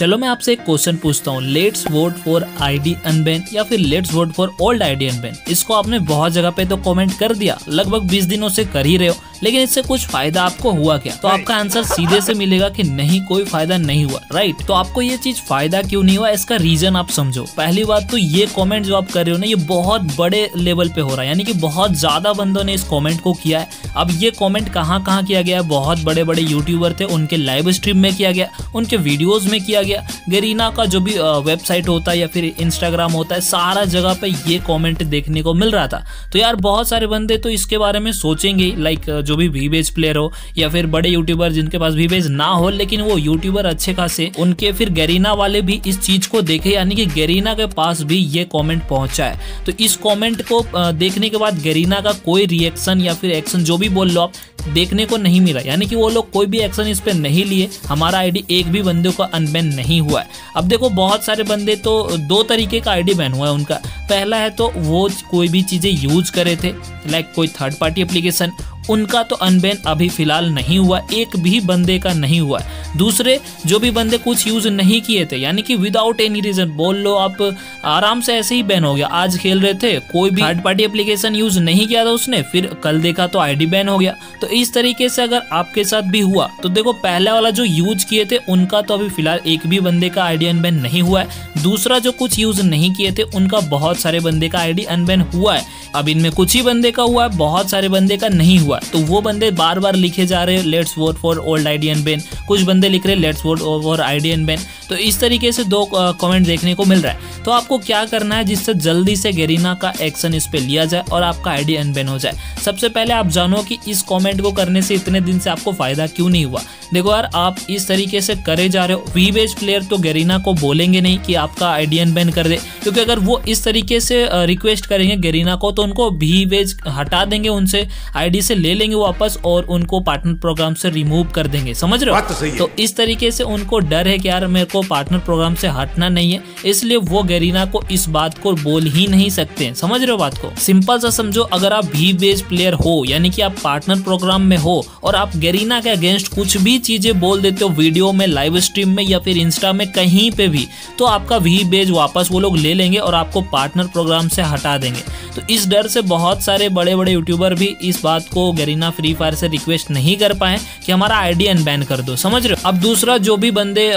चलो मैं आपसे एक क्वेश्चन पूछता हूँ। Let's vote for ID unban या फिर let's vote for old ID unban इसको आपने बहुत जगह पे तो कमेंट कर दिया। लगभग 20 दिनों से कर ही रहे हो। लेकिन इससे कुछ फ़ायदा आपको हुआ क्या? तो आपका आंसर सीधे से मिलेगा कि नहीं, कोई फ़ायदा नहीं हुआ राइट तो आपको ये चीज़ फ़ायदा क्यों नहीं हुआ? इसका रीजन आप समझो। पहली बात तो ये कॉमेंट जो आप कर रहे हो ना, ये बहुत बड़े लेवल पे हो रहा है। यानी कि बहुत ज़्यादा बंदों ने इस कॉमेंट को किया है। अब ये कॉमेंट कहाँ कहाँ किया गया बहुत बड़े बड़े यूट्यूबर थे, उनके लाइव स्ट्रीम में किया गया, उनके वीडियोज़ में किया गया। गरीना का जो भी वेबसाइट होता है या फिर इंस्टाग्राम होता है, सारा जगह पे ये कमेंट देखने को मिल रहा था। तो यार, बहुत सारे बंदे तो इसके बारे में सोचेंगे लाइक जो भी वी बेज प्लेयर हो, या फिर बड़े यूट्यूबर जिनके पास वी बेज ना हो, लेकिन वो यूट्यूबर अच्छे खासे, उनके फिर गरीना वाले भी इस चीज़ को देखे, यानी कि गरीना के पास भी ये कॉमेंट पहुँचा है। तो इस कॉमेंट को देखने के बाद गरीना का कोई रिएक्शन या फिर एक्शन जो भी बोल लो आप, देखने को नहीं मिला। यानी कि वो लोग कोई भी एक्शन इस पर नहीं लिए, हमारा आईडी एक भी बंदे का अनबैन नहीं हुआ है। अब देखो, बहुत सारे बंदे तो दो तरीके का आईडी बैन हुआ है उनका। पहला है तो वो कोई भी चीज़ें यूज़ करे थे लाइक कोई थर्ड पार्टी एप्लीकेशन उनका तो अनबैन अभी फ़िलहाल नहीं हुआ एक भी बंदे का नहीं हुआ। दूसरे जो भी बंदे कुछ यूज़ नहीं किए थे यानी कि विदाउट एनी रीजन बोल लो आप आराम से ऐसे ही बैन हो गया। आज खेल रहे थे कोई भी थर्ड पार्टी एप्लीकेशन यूज़ नहीं किया था उसने फिर कल देखा तो आईडी बैन हो गया। तो इस तरीके से अगर आपके साथ भी हुआ तो देखो पहले वाला जो यूज़ किए थे उनका तो अभी फ़िलहाल एक भी बंदे का आईडी अनबैन नहीं हुआ है। दूसरा जो कुछ यूज़ नहीं किए थे उनका बहुत सारे बंदे का आईडी अनबैन हुआ है। अब इनमें कुछ ही बंदे का हुआ है बहुत सारे बंदे का नहीं हुआ तो वो बंदे बार बार लिखे जा रहे हैं let's vote for old ID unban कुछ बंदे लिख रहे हैं let's vote for ID unban तो इस तरीके से दो कमेंट देखने को मिल रहा है। तो आपको क्या करना है जिससे जल्दी से गेरीना का एक्शन इस पे लिया जाए और आपका आईडी अनबैन हो जाए। सबसे पहले आप जानो कि इस कमेंट को करने से इतने दिन से आपको फ़ायदा क्यों नहीं हुआ। देखो यार, आप इस तरीके से करे जा रहे हो। वी बेज प्लेयर तो गेरीना को बोलेंगे नहीं कि आपका आईडी अनबैन कर दे। क्योंकि अगर वो इस तरीके से रिक्वेस्ट करेंगे गेरीना को तो उनको वी बेज हटा देंगे उनसे। आईडी से ले लेंगे वापस और उनको पार्टनर प्रोग्राम से रिमूव कर देंगे। समझ रहे हो? तो, तो इस तरीके से उनको डर है कि यार मेरे को पार्टनर प्रोग्राम से हटना नहीं है। इसलिए वो गेरीना को इस बात को बोल ही नहीं सकते समझ रहे हो बात को? सिंपल सा समझो अगर आप वी बेज प्लेयर हो यानी कि आप पार्टनर प्रोग्राम में हो और आप गेरीना के अगेंस्ट कुछ भी चीज़ें बोल देते हो वीडियो में लाइव स्ट्रीम में या फिर इंस्टा में कहीं पे भी तो आपका वी बेज वापस वो लोग ले लेंगे और आपको पार्टनर प्रोग्राम से हटा देंगे। तो इस डर से बहुत सारे बड़े बड़े यूट्यूबर भी इस बात को गरीना फ्री फायर से रिक्वेस्ट नहीं कर पाए कि हमारा आईडी अनबैन कर दो। समझ रहे हो? अब दूसरा जो भी बंदे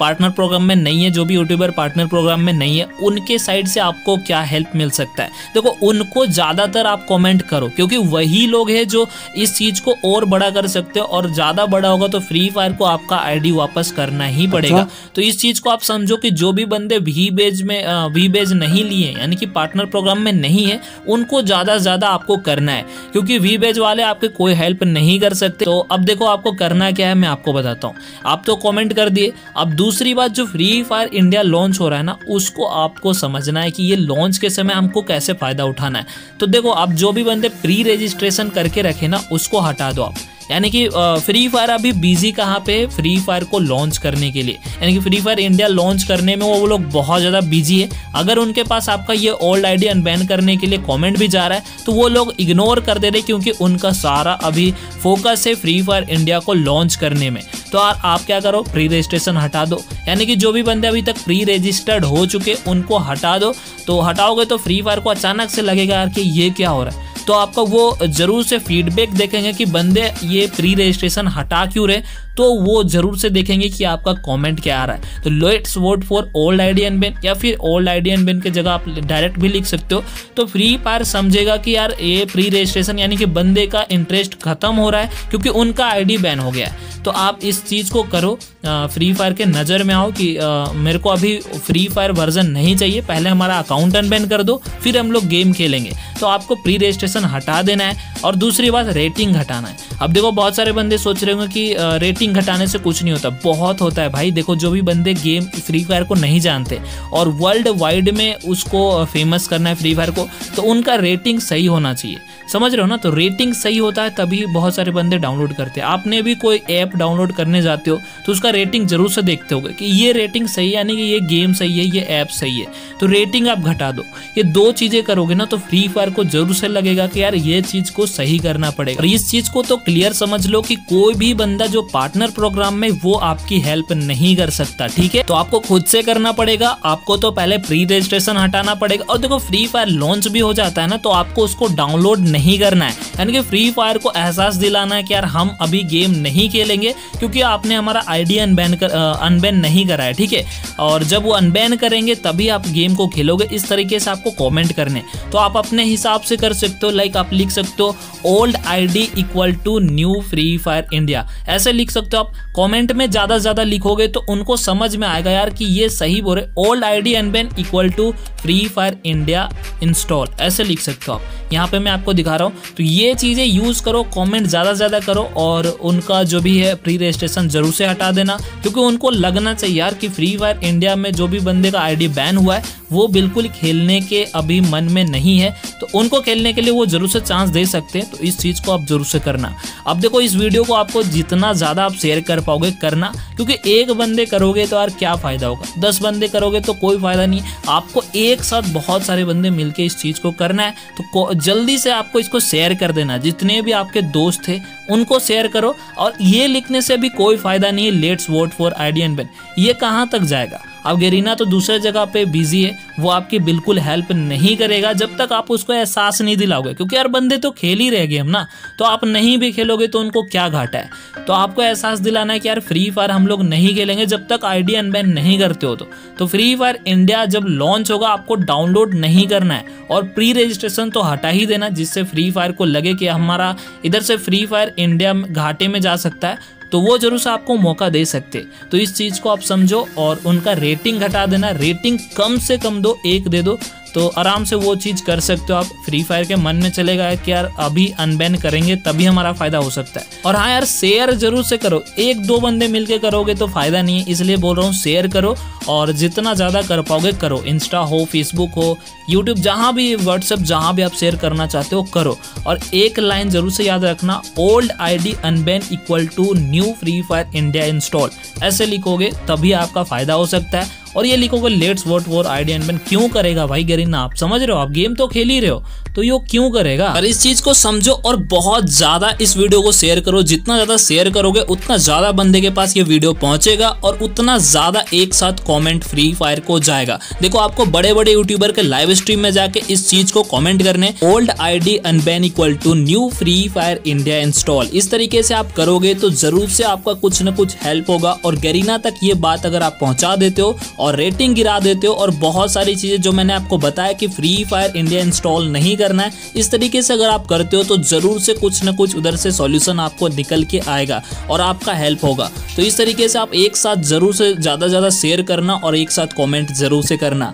पार्टनर प्रोग्राम में नहीं है जो भी यूट्यूबर पार्टनर प्रोग्राम में नहीं है उनके साइड से आपको क्या हेल्प मिल सकता है? देखो उनको ज़्यादातर आप कॉमेंट करो क्योंकि वही लोग है जो इस चीज़ को और बड़ा कर सकते हो और ज़्यादा बड़ा होगा तो फ्री फायर को आपका आईडी वापस करना ही पड़ेगा। अच्छा। तो इस चीज़ को आप समझो कि जो भी बंदे वी बेज में वी बेज नहीं लिए यानी कि पार्टनर प्रोग्राम में नहीं है उनको ज़्यादा से ज़्यादा आपको करना है। क्योंकि वी बेज वाले आपके कोई हेल्प नहीं कर सकते। तो अब देखो आपको करना क्या है, मैं आपको बताता हूँ। आप तो कॉमेंट कर दिए। अब दूसरी बात, जो फ्री फायर इंडिया लॉन्च हो रहा है ना, उसको आपको समझना है कि ये लॉन्च के समय हमको कैसे फ़ायदा उठाना है। तो देखो, आप जो भी बंदे प्री रजिस्ट्रेशन करके रखे ना, उसको हटा दो आप। यानी कि फ्री फायर अभी बिज़ी कहाँ पे? फ्री फायर को लॉन्च करने के लिए। यानी कि फ्री फायर इंडिया लॉन्च करने में वो लोग बहुत ज़्यादा बिज़ी है। अगर उनके पास आपका ये ओल्ड आईडी अनबैन करने के लिए कमेंट भी जा रहा है तो वो लोग इग्नोर कर दे रहे क्योंकि उनका सारा अभी फोकस है फ्री फायर इंडिया को लॉन्च करने में। तो आप, आप क्या करो? प्री रजिस्ट्रेशन हटा दो। यानी कि जो भी बंदे अभी तक प्री रजिस्टर्ड हो चुके उनको हटा दो। तो हटाओगे तो फ्री फायर को अचानक से लगेगा यार कि ये क्या हो रहा है। तो आपका वो ज़रूर से फीडबैक देखेंगे कि बंदे ये प्री रजिस्ट्रेशन हटा क्यों रहे तो वो ज़रूर से देखेंगे कि आपका कमेंट क्या आ रहा है। तो let's vote for old ID unban या फिर ओल्ड आइडियन बेन की जगह आप डायरेक्ट भी लिख सकते हो। तो फ्री फायर समझेगा कि यार ये प्री रजिस्ट्रेशन यानी कि बंदे का इंटरेस्ट खत्म हो रहा है क्योंकि उनका आईडी बैन हो गया है। तो आप इस चीज़ को करो फ्री फायर के नज़र में आओ कि आ, मेरे को अभी फ्री फायर वर्जन नहीं चाहिए पहले हमारा अकाउंट अनबैन कर दो फिर हम लोग गेम खेलेंगे। तो आपको प्री रजिस्ट्रेशन हटा देना है और दूसरी बात रेटिंग हटाना है। अब देखो, बहुत सारे बंदे सोच रहे होंगे कि रेटिंग घटाने से कुछ नहीं होता। बहुत होता है भाई। देखो, जो भी बंदे गेम फ्री फायर को नहीं जानते और वर्ल्ड वाइड में उसको फ़ेमस करना है फ्री फायर को तो उनका रेटिंग सही होना चाहिए। समझ रहे हो ना? तो रेटिंग सही होता है तभी बहुत सारे बंदे डाउनलोड करते हैं। आपने भी कोई ऐप डाउनलोड करने जाते हो तो उसका रेटिंग ज़रूर से देखते होगे कि ये रेटिंग सही है, यानी कि ये गेम सही है, ये ऐप सही है। तो रेटिंग आप घटा दो। ये दो चीज़ें करोगे ना तो फ्री फायर को ज़रूर से लगेगा कि यार ये चीज़ को सही करना पड़ेगा। और इस चीज़ को तो क्लियर समझ लो कि कोई भी बंदा जो पार्टनर प्रोग्राम में वो आपकी हेल्प नहीं कर सकता, ठीक है? तो आपको खुद से करना पड़ेगा, आपको तो पहले प्री रजिस्ट्रेशन हटाना पड़ेगा। और देखो फ्री फायर लॉन्च भी हो जाता है ना तो आपको उसको डाउनलोड नहीं करना है। यानी कि फ्री फायर को एहसास दिलाना है कि यार हम अभी गेम नहीं खेलेंगे, क्योंकि आपने हमारा आईडी अनबैन कर अनबैन नहीं करा है, ठीक है? और जब वो अनबैन करेंगे, तभी आप गेम को खेलोगे। इस तरीके से आपको कमेंट करने तो आप अपने हिसाब से कर सकते हो लाइक आप लिख सकते हो old ID equal to new free fire India ऐसे लिख सकते हो आप। कमेंट में ज़्यादा से ज़्यादा लिखोगे तो उनको समझ में आएगा यार कि ये सही बोल रहे old I D unban equal to free fire India install ऐसे लिख सकते हो आप। यहाँ पे मैं आपको दिखा रहा हूँ। तो ये चीज़ें यूज़ करो कमेंट ज़्यादा से ज़्यादा करो और उनका जो भी है प्री रजिस्ट्रेशन ज़रूर से हटा देना, क्योंकि उनको लगना चाहिए यार कि फ्री फायर इंडिया में जो भी बंदे का आईडी बैन हुआ है वो बिल्कुल खेलने के अभी मन में नहीं है तो उनको खेलने के लिए वो ज़रूर से चांस दे सकते हैं तो इस चीज़ को आप ज़रूर से करना। अब देखो, इस वीडियो को आपको जितना ज़्यादा आप शेयर कर पाओगे, करना, क्योंकि एक बंदे करोगे तो यार क्या फ़ायदा होगा? दस बंदे करोगे तो कोई फ़ायदा नहीं आपको एक साथ बहुत सारे बंदे मिलके इस चीज़ को करना है तो जल्दी से आपको इसको शेयर कर देना जितने भी आपके दोस्त थे, उनको शेयर करो, और ये लिखने से भी कोई फ़ायदा नहीं है let's vote for ID unban ये कहाँ तक जाएगा? अब गेरीना तो दूसरे जगह पे बिज़ी है, वो आपकी बिल्कुल हेल्प नहीं करेगा जब तक आप उसको एहसास नहीं दिलाओगे। क्योंकि यार बंदे तो खेल ही रह गए हम ना तो आप नहीं भी खेलोगे तो उनको क्या घाटा है? तो आपको एहसास दिलाना है कि यार फ्री फायर हम लोग नहीं खेलेंगे जब तक आईडी अनबैन नहीं करते हो तो। तो फ्री फायर इंडिया जब लॉन्च होगा, आपको डाउनलोड नहीं करना है और प्री रजिस्ट्रेशन तो हटा ही देना, जिससे फ्री फायर को लगे कि हमारा इधर से फ्री फायर इंडिया घाटे में जा सकता है। तो वो ज़रूर से आपको मौका दे सकते। तो इस चीज़ को आप समझो और उनका रेटिंग घटा देना। रेटिंग कम से कम दो, एक दे दो। तो आराम से वो चीज़ कर सकते हो आप। फ्री फायर के मन में चलेगा कि यार अभी अनबैन करेंगे, तभी हमारा फ़ायदा हो सकता है। और हाँ यार शेयर ज़रूर से करो। एक दो बंदे मिलके करोगे तो फ़ायदा नहीं है, इसलिए बोल रहा हूँ शेयर करो और जितना ज़्यादा कर पाओगे करो। इंस्टा हो फेसबुक हो यूट्यूब जहाँ भी व्हाट्सएप जहाँ भी आप शेयर करना चाहते हो, करो। और एक लाइन ज़रूर से याद रखना old I D unban equal to new free fire India install ऐसे लिखोगे, तभी आपका फ़ायदा हो सकता है। और ये लिखोगे लेट्स वॉट वॉर आइडिया क्यों करेगा भाई, गरीना, आप समझ रहे हो? आप गेम तो खेल ही रहे हो। तो ये क्यों करेगा? और इस चीज़ को समझो और बहुत ज़्यादा इस वीडियो को शेयर करो। जितना ज़्यादा शेयर करोगे, उतना ज़्यादा बंदे के पास ये वीडियो पहुंचेगा और उतना ज़्यादा एक साथ कमेंट फ्री फायर को जाएगा। देखो, आपको बड़े बड़े यूट्यूबर के लाइव स्ट्रीम में जाके इस चीज़ को कॉमेंट करने old I D unban equal to new free fire India install इस तरीके से आप करोगे तो ज़रूर से आपका कुछ न कुछ हेल्प होगा और गरीना तक ये बात अगर आप पहुँचा देते हो और रेटिंग गिरा देते हो और बहुत सारी चीज़ें जो मैंने आपको बताया कि फ्री फायर इंडिया इंस्टॉल नहीं करना है। इस तरीके से अगर आप करते हो तो ज़रूर से कुछ ना कुछ उधर से सॉल्यूशन आपको निकल के आएगा और आपका हेल्प होगा। तो इस तरीके से आप एक साथ ज़रूर से ज़्यादा ज़्यादा शेयर करना और एक साथ कॉमेंट ज़रूर से करना।